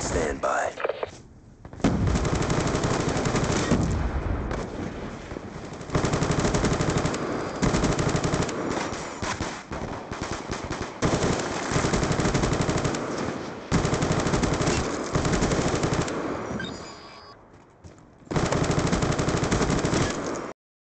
Stand standby.